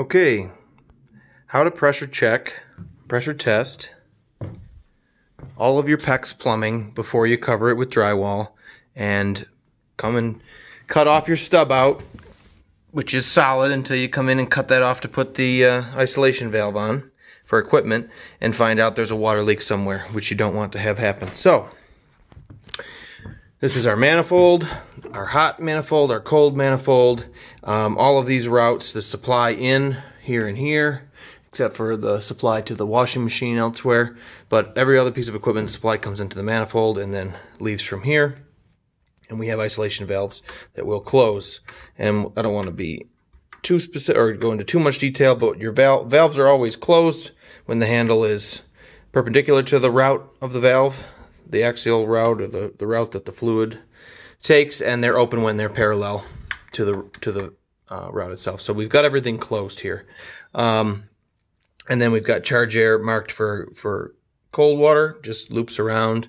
Okay, how to pressure check, pressure test all of your PEX plumbing before you cover it with drywall and come and cut off your stub out, which is solid until you come in and cut that off to put the uh, isolation valve on for equipment and find out there's a water leak somewhere, which you don't want to have happen. So, this is our manifold, our hot manifold, our cold manifold. Um, all of these routes, the supply in here and here, except for the supply to the washing machine elsewhere. But every other piece of equipment, supply comes into the manifold and then leaves from here. And we have isolation valves that will close. And I don't want to be too specific or go into too much detail, but your val valves are always closed when the handle is perpendicular to the route of the valve the axial route or the, the route that the fluid takes, and they're open when they're parallel to the to the uh, route itself. So we've got everything closed here, um, and then we've got charge air marked for for cold water, just loops around,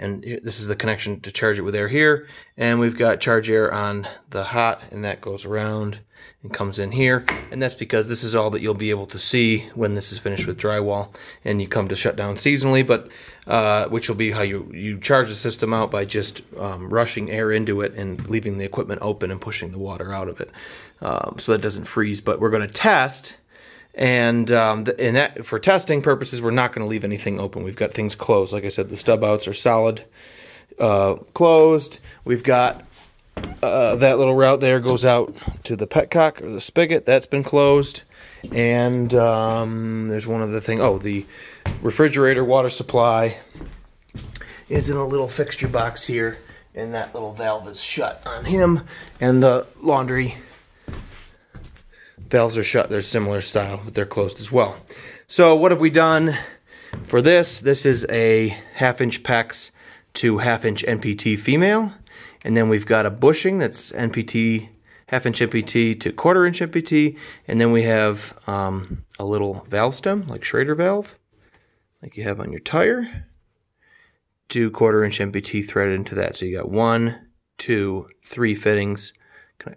and this is the connection to charge it with air here, and we've got charge air on the hot, and that goes around and comes in here. And that's because this is all that you'll be able to see when this is finished with drywall and you come to shut down seasonally, but uh, which will be how you, you charge the system out by just um, rushing air into it and leaving the equipment open and pushing the water out of it um, so that doesn't freeze. But we're going to test and um, in that for testing purposes, we're not going to leave anything open. We've got things closed. Like I said, the stub outs are solid uh, closed. We've got uh, that little route there goes out to the petcock or the spigot. That's been closed. And um, there's one other thing. Oh, the refrigerator water supply is in a little fixture box here. And that little valve is shut on him. And the laundry valves are shut. They're similar style, but they're closed as well. So what have we done for this? This is a half inch PEX to half inch NPT female. And then we've got a bushing that's NPT, half inch NPT to quarter inch NPT. And then we have um, a little valve stem, like Schrader valve, like you have on your tire, to quarter inch NPT threaded into that. So you got one, two, three fittings.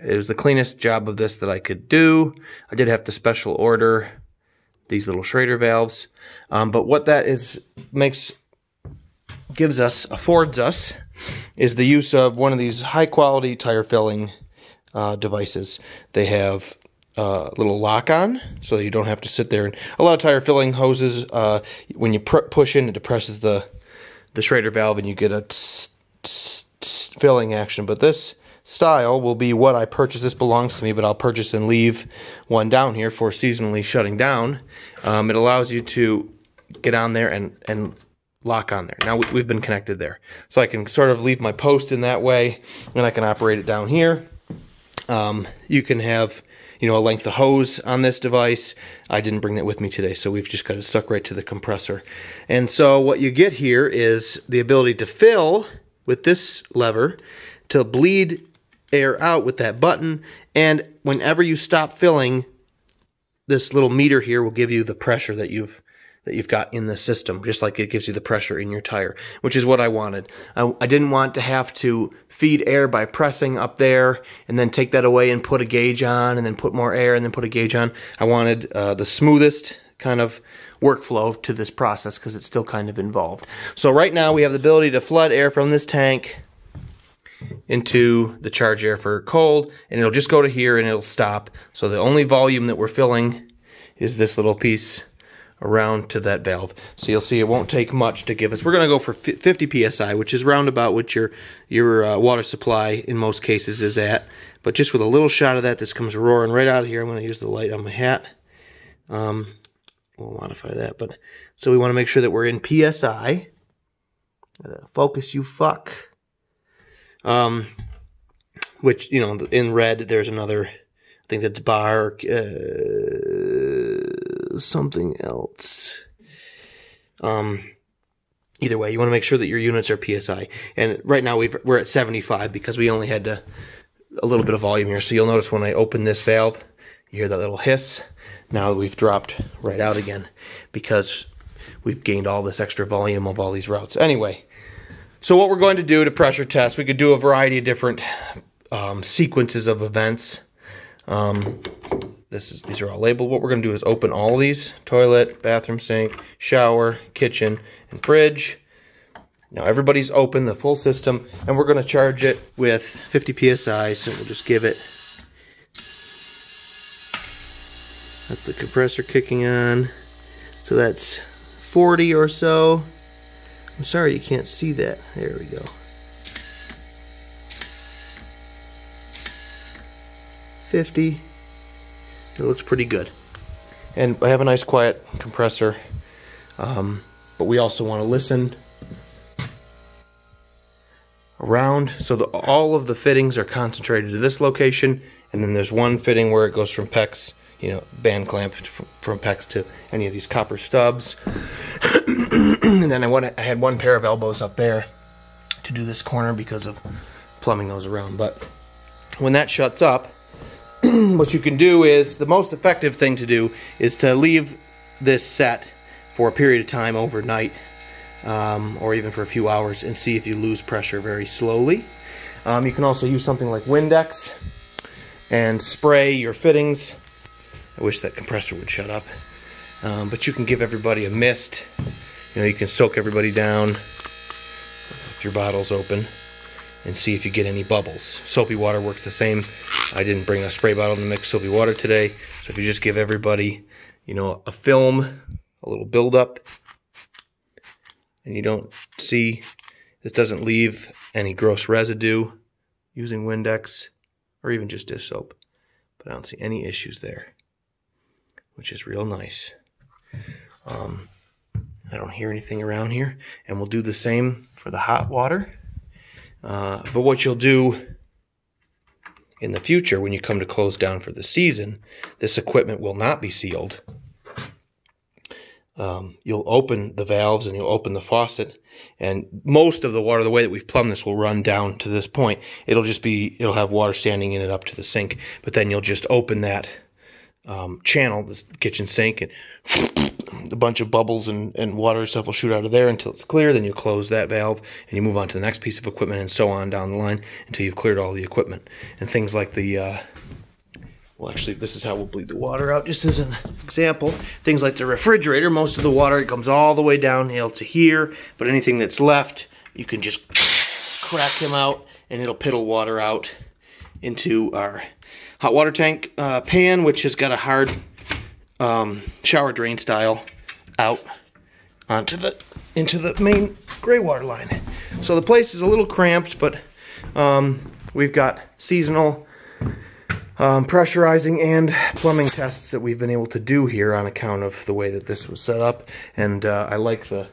It was the cleanest job of this that I could do. I did have to special order these little Schrader valves. Um, but what that is makes gives us, affords us, is the use of one of these high quality tire filling uh, devices. They have a uh, little lock on so you don't have to sit there. And a lot of tire filling hoses, uh, when you push in, it depresses the, the Schrader valve and you get a tss, tss, tss filling action. But this style will be what I purchase. This belongs to me, but I'll purchase and leave one down here for seasonally shutting down. Um, it allows you to get on there and, and lock on there. Now we've been connected there. So I can sort of leave my post in that way and I can operate it down here. Um, you can have, you know, a length of hose on this device. I didn't bring that with me today, so we've just got it stuck right to the compressor. And so what you get here is the ability to fill with this lever, to bleed air out with that button, and whenever you stop filling, this little meter here will give you the pressure that you've that you've got in the system, just like it gives you the pressure in your tire, which is what I wanted. I, I, didn't want to have to feed air by pressing up there and then take that away and put a gauge on and then put more air and then put a gauge on. I wanted uh, the smoothest kind of workflow to this process because it's still kind of involved. So right now we have the ability to flood air from this tank into the charge air for cold and it'll just go to here and it'll stop. So the only volume that we're filling is this little piece around to that valve. So you'll see it won't take much to give us. We're going to go for 50 psi, which is round about what your your uh, water supply in most cases is at. But just with a little shot of that, this comes roaring right out of here. I'm going to use the light on my hat. Um, we'll modify that. But so we want to make sure that we're in psi. Focus, you fuck. Um, which you know, in red, there's another. I think that's bar. Uh, something else. Um, either way, you want to make sure that your units are PSI. And right now we are at 75 because we only had to, a little bit of volume here. So you'll notice when I open this valve, you hear that little hiss. Now we've dropped right out again because we've gained all this extra volume of all these routes. Anyway, so what we're going to do to pressure test, we could do a variety of different um, sequences of events. Um, this is these are all labeled. What we're going to do is open all these toilet, bathroom sink, shower, kitchen, and fridge. Now everybody's open, the full system, and we're going to charge it with 50 psi. So we'll just give it. That's the compressor kicking on. So that's 40 or so. I'm sorry you can't see that. There we go. 50. It looks pretty good. And I have a nice quiet compressor. Um, but we also want to listen around. So the, all of the fittings are concentrated to this location. And then there's one fitting where it goes from PEX, you know, band clamp from, PEX to any of these copper stubs. and then I, want I had one pair of elbows up there to do this corner because of plumbing those around. But when that shuts up, what you can do is the most effective thing to do is to leave this set for a period of time overnight um, or even for a few hours and see if you lose pressure very slowly. Um, you can also use something like Windex and spray your fittings. I wish that compressor would shut up. Um, but you can give everybody a mist. You know, you can soak everybody down with your bottles open and see if you get any bubbles. Soapy water works the same. I didn't bring a spray bottle to mix soapy water today. So if you just give everybody, you know, a film, a little buildup, and you don't see, this doesn't leave any gross residue using Windex or even just dish soap. But I don't see any issues there, which is real nice. Um, I don't hear anything around here. And we'll do the same for the hot water. Uh, but what you'll do in the future when you come to close down for the season, this equipment will not be sealed. Um, you'll open the valves and you'll open the faucet and most of the water the way that we've plumbed this will run down to this point it'll just be it'll have water standing in it up to the sink but then you'll just open that um, channel, this kitchen sink, and a bunch of bubbles and, and water and stuff will shoot out of there until it's clear. Then you close that valve and you move on to the next piece of equipment and so on down the line until you've cleared all the equipment. And things like the, uh, well, actually, this is how we'll bleed the water out, just as an example. Things like the refrigerator, most of the water it comes all the way downhill to here, but anything that's left, you can just crack him out and it'll piddle water out into our hot water tank uh, pan, which has got a hard um, shower drain style out onto the into the main gray water line. So the place is a little cramped, but um, we've got seasonal um, pressurizing and plumbing tests that we've been able to do here on account of the way that this was set up. And uh, I like the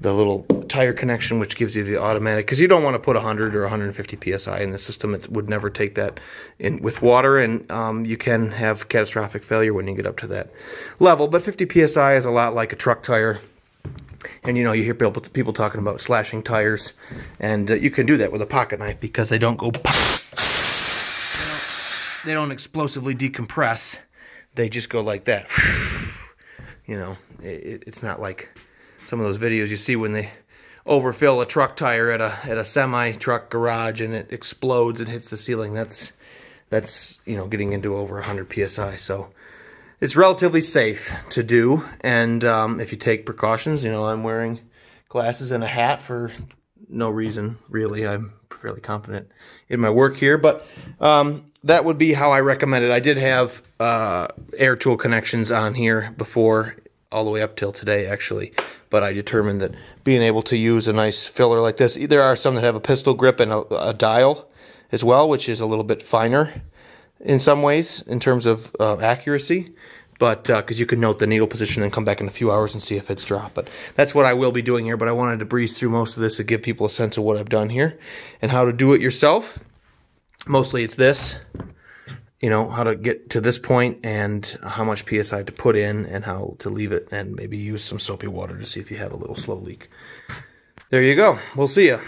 the little tire connection, which gives you the automatic, because you don't want to put 100 or 150 psi in the system. It would never take that in with water, and um, you can have catastrophic failure when you get up to that level. But 50 psi is a lot like a truck tire. And you know, you hear people, people talking about slashing tires, and uh, you can do that with a pocket knife because they don't go pop. They don't, they don't explosively decompress. They just go like that. You know, it, it's not like some of those videos you see when they overfill a truck tire at a at a semi truck garage and it explodes and hits the ceiling. That's that's you know getting into over 100 psi. So it's relatively safe to do, and um, if you take precautions, you know I'm wearing glasses and a hat for no reason really. I'm fairly confident in my work here, but um, that would be how I recommend it. I did have uh, air tool connections on here before all the way up till today actually. But I determined that being able to use a nice filler like this there are some that have a pistol grip and a, a dial as well which is a little bit finer in some ways in terms of uh, accuracy. But because uh, you can note the needle position and come back in a few hours and see if it's dropped. But that's what I will be doing here but I wanted to breeze through most of this to give people a sense of what I've done here and how to do it yourself. Mostly it's this you know, how to get to this point and how much PSI to put in and how to leave it and maybe use some soapy water to see if you have a little slow leak. There you go. We'll see you.